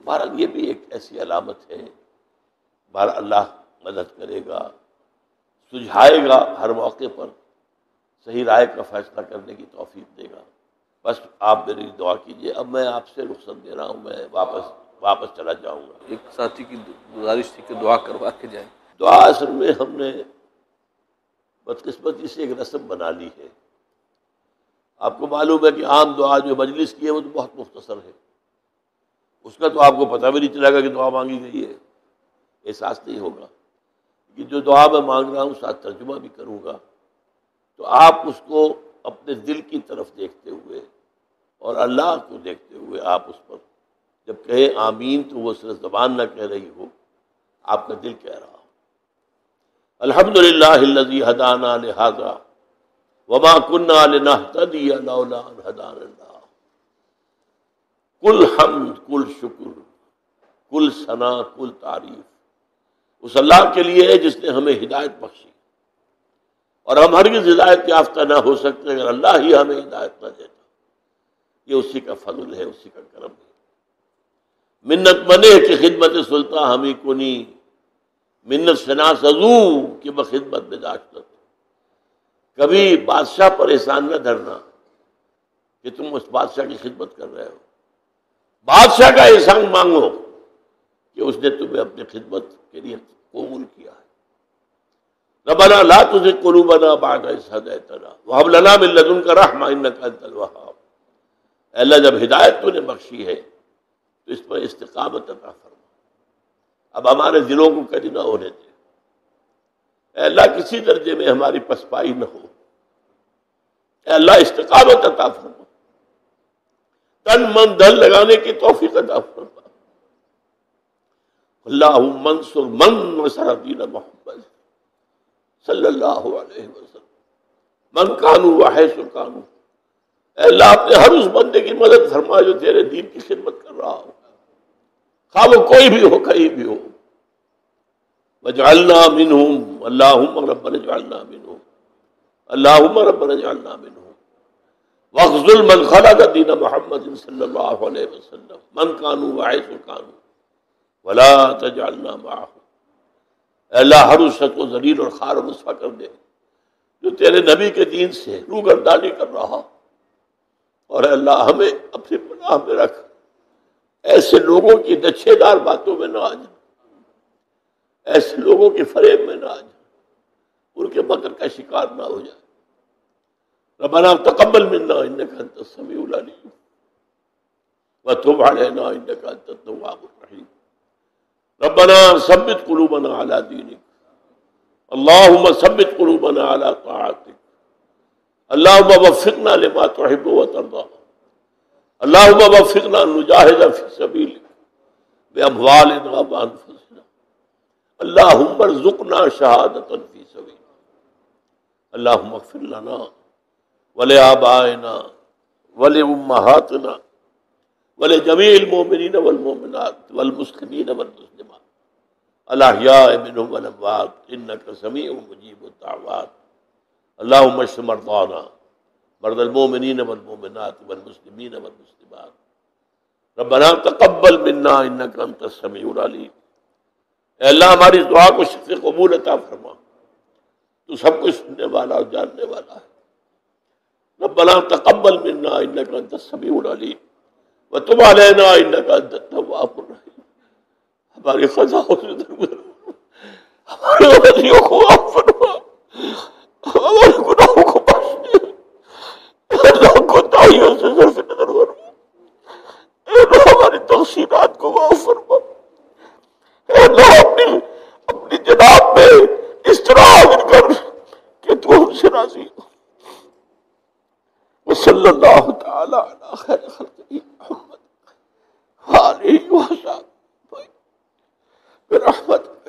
تو بہرحال یہ بھی ایک ایسی علامت ہے۔ بہر اللہ مدد کرے گا سجھائے گا ہر موقع پر صحیح رائے کا فیصلہ کرنے کی توفیق دے گا۔ بس آپ میری دعا کیجیے اب میں آپ سے رخصت دے رہا ہوں میں واپس واپس چلا جاؤں گا۔ ایک ساتھی کی گزارش تھی کہ دعا کروا کے جائیں۔ دعا اصل میں ہم نے بدقسمتی سے ایک رسم بنا لی ہے۔ آپ کو معلوم ہے کہ عام دعا جو مجلس کی ہے وہ تو بہت مختصر ہے۔ اس کا تو آپ کو پتہ بھی نہیں چلے گا کہ دعا مانگی گئی ہے۔ احساس نہیں ہوگا۔ کہ جو دعا میں مانگ رہا ہوں ساتھ ترجمہ بھی کروں گا۔ تو آپ اس کو اپنے دل کی طرف دیکھتے ہوئے اور اللہ کو دیکھتے ہوئے آپ اس پر جب کہے آمین تو وہ صرف زبان نہ کہہ رہی ہو، آپ کا دل کہہ رہا ہو۔ الحمد للہ حدانہ لہٰذا وما کنہ اللہ۔ کل حمد، کل کل ثنا، کل تعریف۔ اس اللہ کے لیے ہے جس نے ہمیں ہدایت بخشی۔ اور ہم ہرگز ہدایت یافتہ نہ ہو سکتے اگر اللہ ہی ہمیں ہدایت نہ دیتا۔ یہ اسی کا فضل ہے، اسی کا کرم ہے۔ منت منے کی خدمت سلطان ہمیں کنی منت شنا سزو کہ بخدمت میں داشت کبھی بادشاہ پر احسان نہ دھرنا کہ تم اس بادشاہ کی خدمت کر رہے ہو۔ بادشاہ کا احسان مانگو۔ کہ اس نے تمہیں اپنی خدمت کے لیے قبول کیا ہے۔ ربنا لا تزغ قلوبنا بعد إذ هديتنا وهب لنا من لدنك رحمة إنك أنت الوهاب۔ اے اللہ، جب ہدایت تو نے بخشی ہے، تو اس پر استقامت عطا فرما۔ اب ہمارے دلوں کو کدی نہ ہونے دے۔ اے اللہ، کسی درجے میں ہماری پسپائی نہ ہو۔ اے اللہ، استقامت عطا فرما۔ تن من دل لگانے کی توفیق عطا فرما۔ اللہ منصر من نصر دین محمد صلی اللہ علیہ وسلم۔ من کانو وحیث کانو۔ اے اللہ، اپنے ہر اس بندے کی مدد فرما جو تیرے دین کی خدمت کر رہا ہو۔ خواہ وہ کوئی بھی ہو، کہیں بھی ہو۔ وجعلنا منہم اللہم ربنا جعلنا منہم اللہم ربنا جعلنا منہم وخذل من خلق دین محمد صلی اللہ علیہ وسلم۔ من کانو وحیث کانو۔ ولا تجعلنا معه اللہ، ہر اس شخص کو ذلیل اور خار و کر دے جو تیرے نبی کے دین سے روگردانی کر رہا۔ اور اللہ، ہمیں اپنی پناہ میں رکھ۔ ایسے لوگوں کی دچھے دار باتوں میں نہ آ جائے ایسے لوگوں کے فریب میں نہ آ جائے ان کے مکر کا شکار نہ ہو جائے ربنا تقبل منا انك انت السميع العليم وتب علينا انك انت التواب۔ ربنا ثبت قلوبنا على دينك. اللهم ثبت قلوبنا على طاعتك. اللهم وفقنا لما تحب وترضى. اللهم وفقنا ان نجاهد في سبيلك. باموالنا وانفسنا اللهم ارزقنا شهادة في سبيلك. اللهم اغفر لنا ولآبائنا ولأمهاتنا ولجميع المؤمنين والمؤمنات والمسلمين والمسلمات. الاحياء منهم والاموات انك سميع مجيب الدعوات۔ اللهم اشف مرضانا مرضى المؤمنين والمؤمنات والمسلمين والمسلمات۔ ربنا تقبل منا انك انت السميع العليم اے اللہ، ہماری دعا کو شفع قبول عطا فرما۔ تو سب کچھ سننے والا اور جاننے والا ہے۔ ربنا تقبل منا انك انت السميع العليم وتب علينا انك انت التواب الرحيم ہماری خزاؤں سے درگزر ہمارے وزیوں کو معاف فرما۔ ہمارے گناہوں کو بخش دے اللہ کو تائیوں سے صرف نظر فرما اللہ، ہماری تقسیمات کو معاف فرما۔ اللہ، اپنی اپنی جناب میں اس طرح حاضر کر کہ تو ہم سے راضی ہو۔ وصلی اللہ تعالی علی خیر خلقی برحمتك